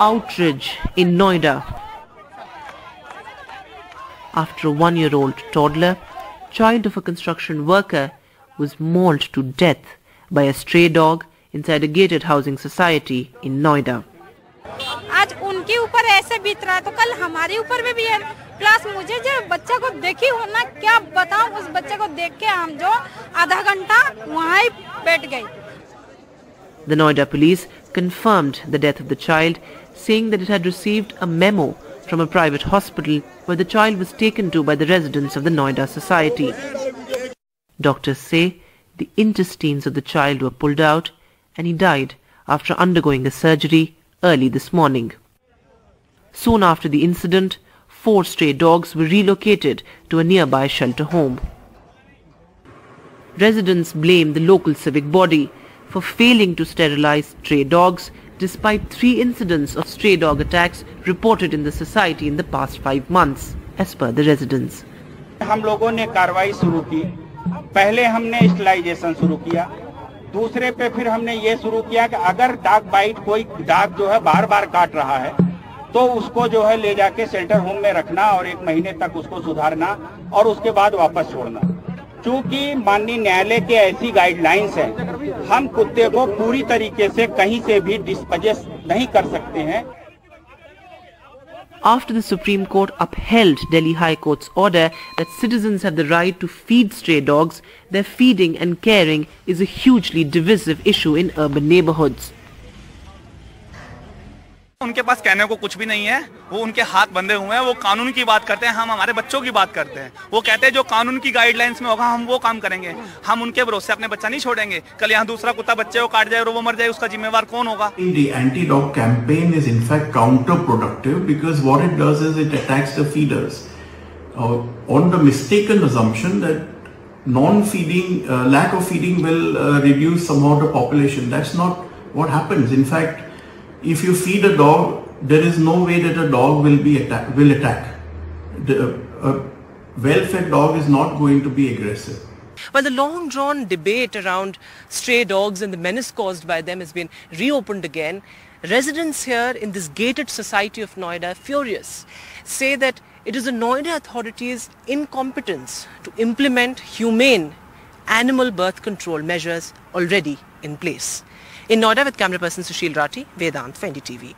outrage in Noida. After a one-year-old toddler, child of a construction worker, was mauled to death by a stray dog inside a gated housing society in Noida. आज उनके ऊपर ऐसे बीत रहा है तो कल हमारे ऊपर भी, भी है प्लस मुझे जो बच्चा को देखी हो ना क्या बताऊं उस बच्चे को देख के हम जो आधा घंटा वहाँ ही बैठ गई The Noida police confirmed the death of the child, saying that it had received a memo from a private hospital where the child was taken to by the residents of the Noida society. Doctors say the intestines of the child were pulled out and he died after undergoing a surgery early this morning. Soon after the incident, four stray dogs were relocated to a nearby shelter home. Residents blame the local civic body for failing to sterilize stray dogs despite three incidents of stray dog attacks reported in the society in the past five months, as per the residents. हम लोगों ने कार्रवाई शुरू की। पहले हमने स्टलाइजेशन शुरू किया। दूसरे पे फिर हमने ये शुरू किया कि अगर डाग बाइट कोई डाग जो है बार बार काट रहा है तो उसको जो है ले जाके शेल्टर होम में रखना और एक महीने तक उसको सुधारना और उसके बाद वापस छोड़ना। चूँकि माननीय न्यायालय के ऐसी गाइडलाइंस हैं हम कुत्ते को पूरी तरीके से कहीं से भी डिस्पजेस नहीं कर सकते हैं After the Supreme Court upheld Delhi High Court's order that citizens have the right to feed stray dogs, their feeding and caring is a hugely divisive issue in urban neighborhoods. उनके पास कहने को कुछ भी नहीं है, वो उनके हाथ बंधे हुए हैं, वो कानून की बात करते हैं, हम हमारे बच्चों की बात करते हैं। वो कहते हैं जो कानून की गाइडलाइंस में होगा, हम वो काम करेंगे। हम उनके भरोसे अपने बच्चा नहीं छोड़ेंगे। कल यहाँ दूसरा कुत्ता बच्चे को काट जाए और वो मर जाए, उसका जिम्मेवार कौन होगा? Anti dog campaign is in fact counter productive because what it does is it attacks the feeders on the mistake if you feed a dog, there is no way that a dog will be attack, will attack. The, uh, a well-fed dog is not going to be aggressive. While the long-drawn debate around stray dogs and the menace caused by them has been reopened again, residents here in this gated society of Noida, furious, say that it is the Noida authorities' incompetence to implement humane animal birth control measures already in place. In Noida with camera person Sushil Rati, Vedant, NDTV.